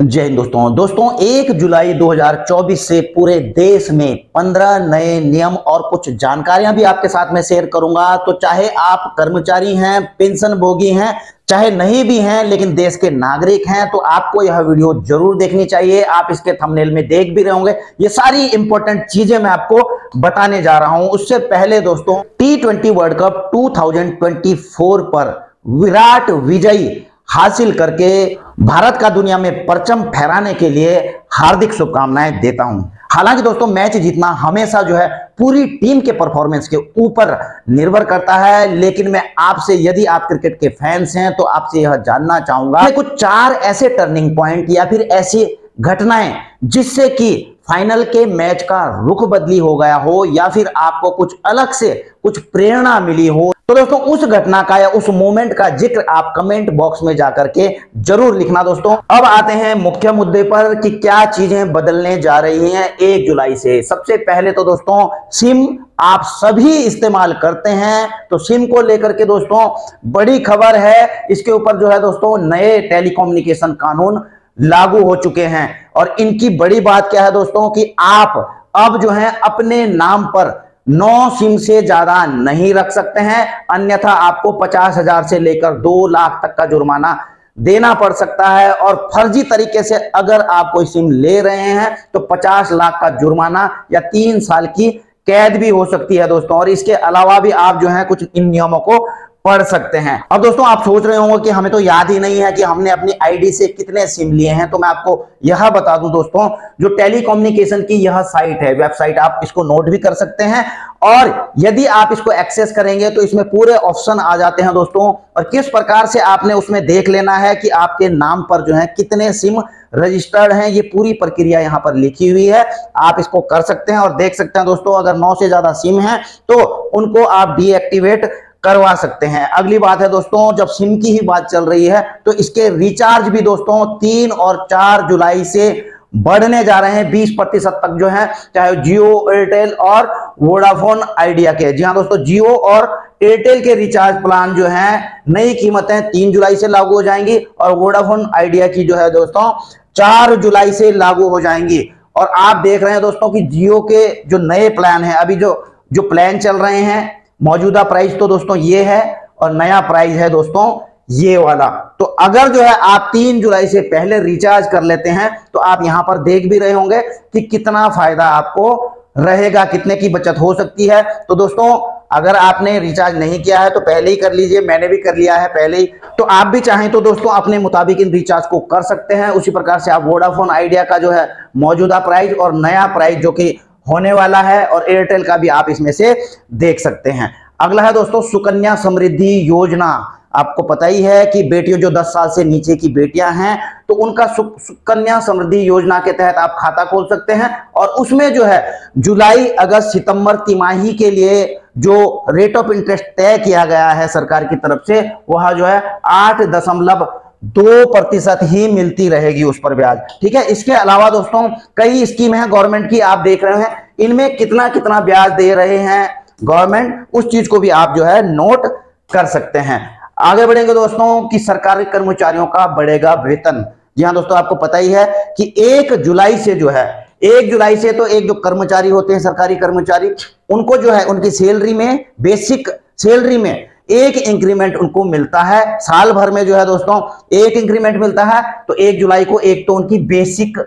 जय हिंद दोस्तों। दोस्तों, एक जुलाई 2024 से पूरे देश में 15 नए नियम और कुछ जानकारियाँ भी आपके साथ में शेयर करूँगा। तो चाहे आप कर्मचारी हैं, पेंशन भोगी हैं, चाहे नहीं भी हैं, लेकिन देश के नागरिक हैं तो आपको यह वीडियो ज़रूर देखनी चाहिए। आप इसके थंबनेल में देख भी रहे होंगे। ये सारी इंपॉर्टेंट चीज़ें मैं आपको बताने जा रहा हूँ। उससे पहले दोस्तों टी वर्ल्ड कप 2024 पर विराट विजयी हासिल करके भारत का दुनिया में परचम फहराने के लिए हार्दिक शुभकामनाएँ देता हूँ। हालाँकि दोस्तों, मैच जीतना हमेशा जो है पूरी टीम के परफॉर्मेंस के ऊपर निर्भर करता है, लेकिन मैं आपसे, यदि आप क्रिकेट के फैंस हैं तो आपसे यह जानना चाहूँगा कुछ चार ऐसे टर्निंग पॉइंट या फिर ऐसी घटनाएँ जिससे कि फाइनल के मैच का रुख बदली हो गया हो या फिर आपको कुछ अलग से कुछ प्रेरणा मिली हो तो दोस्तों, उस घटना का या उस मोमेंट का ज़िक्र आप कमेंट बॉक्स में जाकर के ज़रूर लिखना दोस्तों। अब आते हैं मुख्य मुद्दे पर कि क्या चीज़ें बदलने जा रही हैं एक जुलाई से। सबसे पहले तो दोस्तों, सिम आप सभी इस्तेमाल करते हैं तो सिम को लेकर के दोस्तों, बड़ी खबर है। इसके ऊपर जो है दोस्तों, नए टेलीकॉम्युनिकेशन कानून लागू हो चुके हैं। और इनकी बड़ी बात क्या है दोस्तों कि आप अब जो है अपने नाम पर नौ सिम से ज़्यादा नहीं रख सकते हैं। अन्यथा आपको पचास हज़ार से लेकर दो लाख तक का जुर्माना देना पड़ सकता है। और फर्जी तरीके से अगर आप कोई सिम ले रहे हैं तो पचास लाख का जुर्माना या तीन साल की कैद भी हो सकती है दोस्तों। और इसके अलावा भी आप जो है कुछ इन नियमों को पढ़ सकते हैं। अब दोस्तों, आप सोच रहे होंगे कि हमें तो याद ही नहीं है कि हमने अपनी आईडी से कितने सिम लिए हैं। तो मैं आपको यह बता दूँ दोस्तों, जो टेलीकम्युनिकेशन की यह साइट है, वेबसाइट, आप इसको नोट भी कर सकते हैं। और यदि आप इसको एक्सेस करेंगे तो इसमें पूरे ऑप्शन आ जाते हैं दोस्तों। और किस प्रकार से आपने उसमें देख लेना है कि आपके नाम पर जो है कितने सिम रजिस्टर्ड हैं, ये पूरी प्रक्रिया यहाँ पर लिखी हुई है। आप इसको कर सकते हैं और देख सकते हैं दोस्तों, अगर नौ से ज़्यादा सिम है तो उनको आप डीएक्टिवेट करवा सकते हैं। अगली बात है दोस्तों, जब सिम की ही बात चल रही है तो इसके रिचार्ज भी दोस्तों तीन और चार जुलाई से बढ़ने जा रहे हैं। 20 प्रतिशत तक जो है, चाहे जियो, एयरटेल और वोडाफोन आइडिया के। जी हाँ दोस्तों, जियो और एयरटेल के रिचार्ज प्लान जो है, नई कीमतें तीन जुलाई से लागू हो जाएँगी और वोडाफोन आइडिया की जो है दोस्तों, चार जुलाई से लागू हो जाएँगी। और आप देख रहे हैं दोस्तों कि जियो के जो नए प्लान है, अभी जो जो प्लान चल रहे हैं मौजूदा प्राइस तो दोस्तों ये है और नया प्राइस है दोस्तों ये वाला। तो अगर जो है आप तीन जुलाई से पहले रिचार्ज कर लेते हैं तो आप यहाँ पर देख भी रहे होंगे कि कितना फ़ायदा आपको रहेगा, कितने की बचत हो सकती है। तो दोस्तों, अगर आपने रिचार्ज नहीं किया है तो पहले ही कर लीजिए, मैंने भी कर लिया है पहले ही। तो आप भी चाहें तो दोस्तों अपने मुताबिक इन रिचार्ज को कर सकते हैं। उसी प्रकार से आप वोडाफोन आइडिया का जो है मौजूदा प्राइस और नया प्राइस जो कि होने वाला है और एयरटेल का भी आप इसमें से देख सकते हैं। अगला है दोस्तों, सुकन्या समृद्धि योजना। आपको पता ही है कि बेटियों जो 10 साल से नीचे की बेटियाँ हैं तो उनका सुकन्या समृद्धि योजना के तहत आप खाता खोल सकते हैं और उसमें जो है, जुलाई, अगस्त, सितंबर तिमाही के लिए जो रेट ऑफ़ इंटरेस्ट तय किया गया है सरकार की तरफ़ से, वह जो है आठ दशमलव दो प्रतिशत ही मिलती रहेगी उस पर ब्याज। ठीक है? इसके अलावा दोस्तों, कई स्कीम है, गवर्नमेंट की आप देख रहे हैं। इनमें कितना कितना ब्याज दे रहे हैं गवर्नमेंट, उस चीज़ को भी आप जो है नोट कर सकते हैं। आगे बढ़ेंगे दोस्तों कि सरकारी कर्मचारियों का बढ़ेगा वेतन। जी हाँ दोस्तों, आपको पता ही है कि एक जुलाई से जो है, एक जुलाई से तो एक जो कर्मचारी होते हैं, सरकारी कर्मचारी, उनको जो है, उनकी सैलरी में, बेसिक सैलरी में एक इंक्रीमेंट उनको मिलता है। साल भर में जो है दोस्तों, एक इंक्रीमेंट मिलता है तो एक जुलाई को एक तो उनकी बेसिक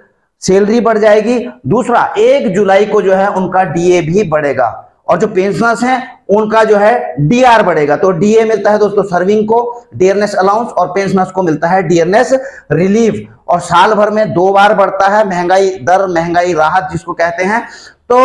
सैलरी बढ़ जाएगी। दूसरा, एक जुलाई को जो है उनका डीए भी बढ़ेगा। और जो पेंशनर्स हैं, उनका जो है डीआर बढ़ेगा। तो डीए मिलता है दोस्तों सर्विंग को डियरनेस अलाउंस और पेंशनर्स को मिलता है डियरनेस रिलीफ और साल भर में दो बार बढ़ता है महँगाई दर, महँगाई राहत जिसको कहते हैं। तो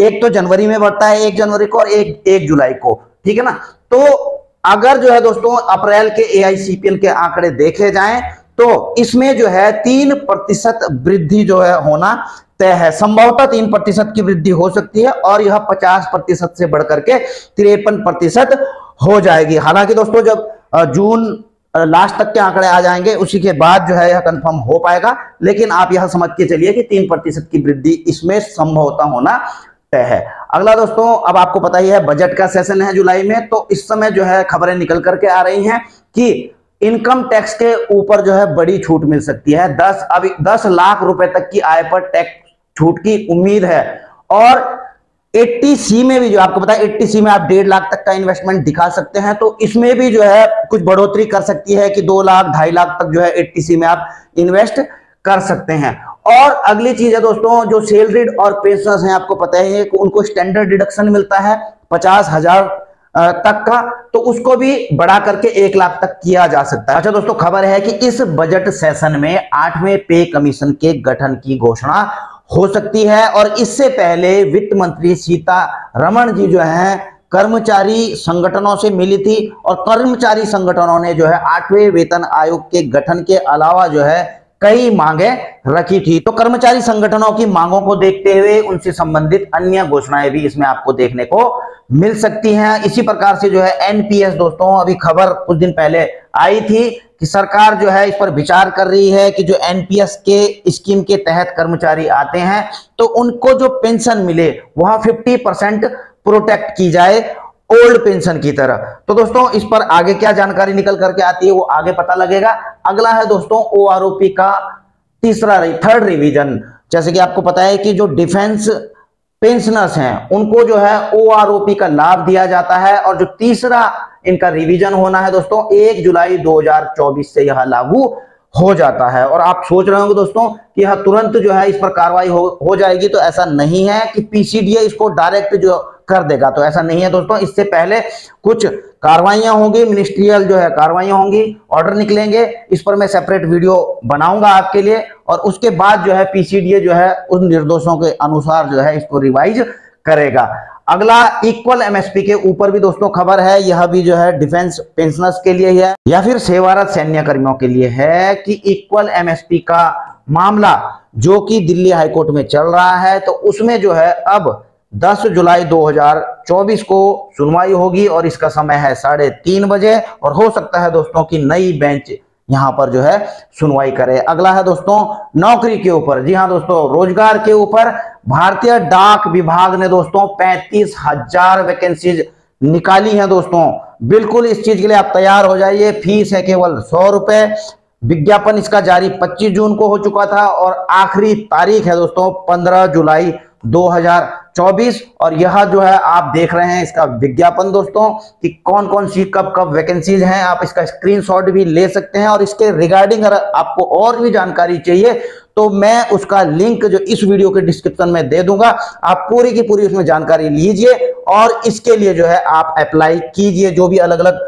एक तो जनवरी में बढ़ता है एक जनवरी को और एक एक जुलाई को। ठीक है ना? तो अगर जो है दोस्तों, अप्रैल के ए के आंकड़े देखे जाएँ तो इसमें जो है तीन प्रतिशत वृद्धि जो है होना तय है। संभवतः तीन प्रतिशत की वृद्धि हो सकती है और यह पचास प्रतिशत से बढ़कर के तिरपन प्रतिशत हो जाएगी। हालाँकि दोस्तों, जब जून लास्ट तक के आंकड़े आ जाएँगे, उसी के बाद जो है यह कंफर्म हो पाएगा। लेकिन आप यह समझ के चलिए कि तीन प्रतिशत की वृद्धि इसमें संभवतः होना तय है। अगला दोस्तों, अब आपको पता ही है बजट का सेशन है जुलाई में तो इस समय जो है खबरें निकल करके आ रही हैं कि इनकम टैक्स के ऊपर जो है बड़ी छूट मिल सकती है। दस, अभी दस लाख रुपए तक की आय पर टैक्स छूट की उम्मीद है। और 80 सी में भी जो आपको पता है 80 सी में आप डेढ़ लाख तक का इन्वेस्टमेंट दिखा सकते हैं तो इसमें भी जो है कुछ बढ़ोतरी कर सकती है कि दो लाख, ढाई लाख तक जो है 80 सी में आप इन्वेस्ट कर सकते हैं। और अगली चीज़ है दोस्तों, जो सैलरीड और पेंशनर्स हैं, आपको पता है कि उनको स्टैंडर्ड डिडक्शन मिलता है पचास हज़ार तक का तो उसको भी बढ़ा करके एक लाख तक किया जा सकता है। अच्छा दोस्तों, खबर है कि इस बजट सेशन में आठवें पे कमीशन के गठन की घोषणा हो सकती है और इससे पहले वित्त मंत्री सीता रमन जी जो है, कर्मचारी संगठनों से मिली थी और कर्मचारी संगठनों ने जो है आठवें वेतन आयोग के गठन के अलावा जो है कई मांगे रखी थी। तो कर्मचारी संगठनों की मांगों को देखते हुए उनसे संबंधित अन्य घोषणाएँ भी इसमें आपको देखने को मिल सकती हैं। इसी प्रकार से जो है एनपीएस दोस्तों, अभी खबर कुछ दिन पहले आई थी कि सरकार जो है इस पर विचार कर रही है कि जो एनपीएस के स्कीम के तहत कर्मचारी आते हैं तो उनको जो पेंशन मिले, वह 50 परसेंट प्रोटेक्ट की जाए ओल्ड पेंशन की तरह। तो दोस्तों इस पर आगे क्या जानकारी निकल करके आती है वो आगे पता लगेगा। अगला है दोस्तों ओआरओपी का तीसरा थर्ड रिवीजन जैसे कि आपको पता है कि जो डिफेंस पेंशनर्स हैं उनको जो है ओ का लाभ दिया जाता है और जो तीसरा इनका रिवीजन होना है दोस्तों एक जुलाई 2024 से यह लागू हो जाता है। और आप सोच रहे होंगे दोस्तों कि यह तुरंत जो है इस पर कार्रवाई हो, हो जाएगी तो ऐसा नहीं है कि पीसीडीए इसको डायरेक्ट जो कर देगा। तो ऐसा नहीं है दोस्तों। इससे पहले कुछ कार्रवाइयाँ होंगी मिनिस्ट्रियल जो है कार्रवाइयाँ होंगी ऑर्डर निकलेंगे। इस पर मैं सेपरेट वीडियो बनाऊँगा आपके लिए और उसके बाद जो है पीसीडीए जो है उन निर्देशों के अनुसार जो है इसको रिवाइज करेगा। अगला इक्वल एमएसपी के ऊपर भी दोस्तों खबर है। यह भी जो है डिफेंस पेंशनर्स के लिए है या फिर सेवारत सैन्य कर्मियों के लिए है कि इक्वल एमएसपी का मामला जो कि दिल्ली हाईकोर्ट में चल रहा है तो उसमें जो है अब 10 जुलाई 2024 को सुनवाई होगी और इसका समय है साढ़े तीन बजे। और हो सकता है दोस्तों की नई बेंच यहाँ पर जो है सुनवाई करे। अगला है दोस्तों नौकरी के ऊपर। जी हाँ दोस्तों, रोज़गार के ऊपर भारतीय डाक विभाग ने दोस्तों पैंतीस हज़ार वैकेंसीज निकाली हैं दोस्तों। बिल्कुल इस चीज़ के लिए आप तैयार हो जाइए। फ़ीस है केवल सौ रुपए। विज्ञापन इसका जारी 25 जून को हो चुका था और आखिरी तारीख है दोस्तों 15 जुलाई 2024 और यह जो है आप देख रहे हैं इसका विज्ञापन दोस्तों कि कौन कौन सी कब कब वैकेंसीज हैं, आप इसका स्क्रीनशॉट भी ले सकते हैं और इसके रिगार्डिंग अगर आपको और भी जानकारी चाहिए तो मैं उसका लिंक जो इस वीडियो के डिस्क्रिप्शन में दे दूँगा। आप पूरी की पूरी उसमें जानकारी लीजिए और इसके लिए जो है आप अप्लाई कीजिए। जो भी अलग अलग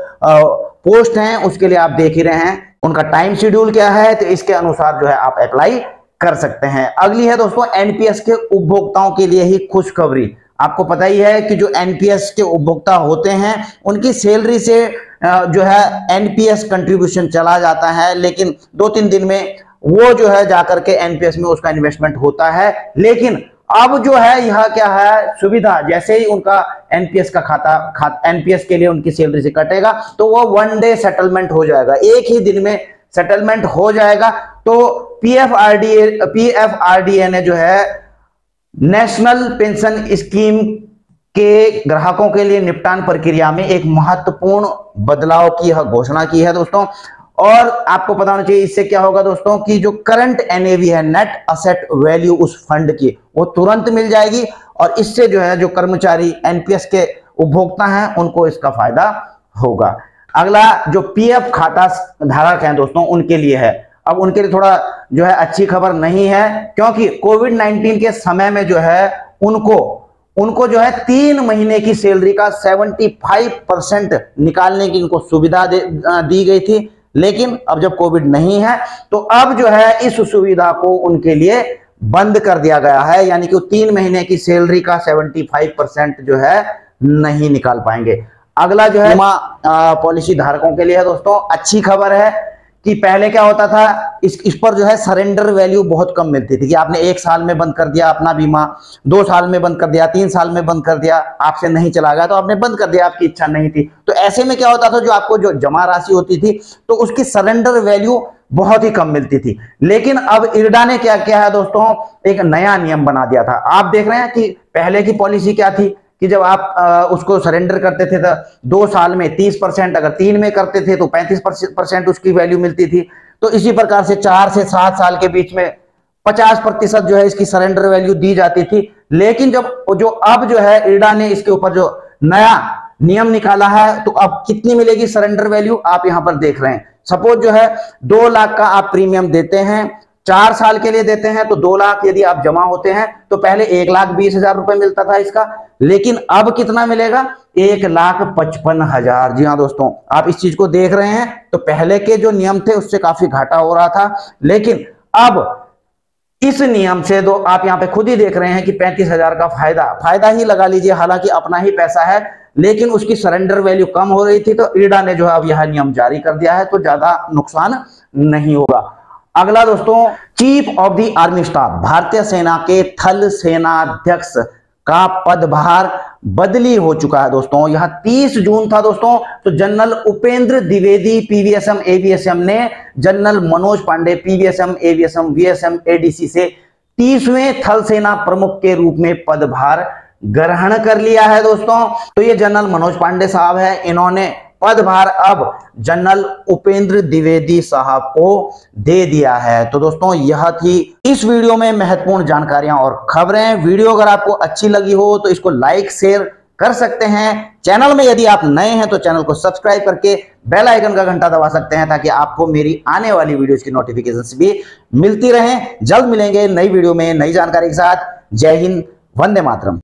पोस्ट हैं, उसके लिए आप देख ही रहे हैं। उनका टाइम शेड्यूल क्या है तो इसके अनुसार जो है आप अप्लाई कर सकते हैं। अगली है दोस्तों एनपीएस के उपभोक्ताओं के लिए ही खुशखबरी। आपको पता ही है कि जो एनपीएस के उपभोक्ता होते हैं उनकी सैलरी से जो है एनपीएस कंट्रीब्यूशन चला जाता है लेकिन दो तीन दिन में वो जो है जाकर के एनपीएस में उसका इन्वेस्टमेंट होता है। लेकिन अब जो है यह क्या है सुविधा जैसे ही उनका एनपीएस का खाता खा, एनपीएस के लिए उनकी सैलरी से कटेगा तो वो वन डे सेटलमेंट हो जाएगा। एक ही दिन में सेटलमेंट हो जाएगा तो पीएफआरडीए पीएफआरडीए ने जो है नेशनल पेंशन स्कीम के ग्राहकों के लिए निपटान प्रक्रिया में एक महत्वपूर्ण बदलाव की यह घोषणा की है दोस्तों। और आपको पता होना चाहिए, इससे क्या होगा दोस्तों कि जो करंट एनएवी है नेट असेट वैल्यू उस फंड की, वो तुरंत मिल जाएगी और इससे जो है, जो कर्मचारी एनपीएस के उपभोक्ता हैं, उनको इसका फ़ायदा होगा। अगला जो पीएफ खाता धारक हैं दोस्तों, उनके लिए है। अब उनके लिए थोड़ा जो है अच्छी खबर नहीं है क्योंकि कोविड 19 के समय में जो है उनको उनको जो है तीन महीने की सैलरी का 75 परसेंट निकालने की उनको सुविधा दी गई थी लेकिन अब जब कोविड नहीं है तो अब जो है इस सुविधा को उनके लिए बंद कर दिया गया है यानी कि तीन महीने की सैलरी का 75 परसेंट जो है नहीं निकाल पाएँगे। अगला जो है पॉलिसी धारकों के लिए है दोस्तों अच्छी खबर है कि पहले क्या होता था, इस इस पर जो है सरेंडर वैल्यू बहुत कम मिलती थी कि आपने एक साल में बंद कर दिया अपना बीमा, दो साल में बंद कर दिया, तीन साल में बंद कर दिया, आपसे नहीं चला गया तो आपने बंद कर दिया, आपकी इच्छा नहीं थी। तो ऐसे में क्या होता था, जो आपको जो जमा राशि होती थी तो उसकी सरेंडर वैल्यू बहुत ही कम मिलती थी। लेकिन अब इरडा ने क्या किया है दोस्तों, एक नया नियम बना दिया था। आप देख रहे हैं कि पहले की पॉलिसी क्या थी? कि जब आप आ, उसको सरेंडर करते थे तो दो साल में तीस परसेंट अगर तीन में करते थे तो पैंतीस परसेंट उसकी वैल्यू मिलती थी। तो इसी प्रकार से चार से सात साल के बीच में पचास प्रतिशत जो है इसकी सरेंडर वैल्यू दी जाती थी। लेकिन जब जो अब जो है ईडा ने इसके ऊपर जो नया नियम निकाला है तो अब कितनी मिलेगी सरेंडर वैल्यू आप यहाँ पर देख रहे हैं। सपोज़ जो है दो लाख का आप प्रीमियम देते हैं चार साल के लिए देते हैं तो दो लाख यदि आप जमा होते हैं तो पहले एक लाख बीस हज़ार रुपए मिलता था इसका। लेकिन अब कितना मिलेगा? एक लाख पचपन हज़ार। जी हाँ दोस्तों, आप इस चीज़ को देख रहे हैं तो पहले के जो नियम थे, उससे काफ़ी घाटा हो रहा था। लेकिन अब इस नियम से दो, आप यहाँ पे खुद ही देख रहे हैं कि पैंतीस हज़ार का फ़ायदा। फ़ायदा ही लगा लीजिए, हालाँकि अपना ही पैसा है, लेकिन उसकी सरेंडर वैल्यू कम हो रही थी तो ईडा ने जो है अब यह नियम जारी कर दिया है तो ज़्यादा नुकसान नहीं होगा। अगला दोस्तों chief of the army staff भारतीय सेना के थल सेनाध्यक्ष का पदभार बदली हो चुका है दोस्तों। यह 30 जून था दोस्तों तो general Upendra Dwivedi PVSM AVSM ने general Manoj Pande PVSM AVSM VSM ADC से तीसवें थल सेना प्रमुख के रूप में पदभार ग्रहण कर लिया है दोस्तों। तो ये जनरल मनोज पांडे साहब है। इन्होंने पदभार अब जनरल उपेंद्र द्विवेदी साहब को दे दिया है। तो दोस्तों, यह थी इस वीडियो में महत्वपूर्ण जानकारियाँ और खबरें। वीडियो अगर आपको अच्छी लगी हो तो इसको लाइक, शेयर कर सकते हैं। चैनल में यदि आप नए हैं तो चैनल को सब्सक्राइब करके बेल आइकन का घंटा दबा सकते हैं ताकि आपको मेरी आने वाली वीडियोस की नोटिफिकेशन भी मिलती रहे। जल्द मिलेंगे नई वीडियो में नई जानकारी के साथ। जय हिंद, वंदे मातरम।